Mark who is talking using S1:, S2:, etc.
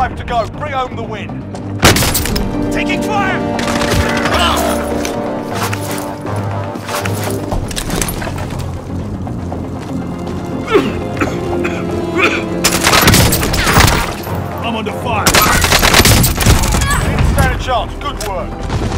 S1: Five to go. Bring home the win.
S2: Taking fire! I'm under fire.
S1: Didn't stand a chance. Good work.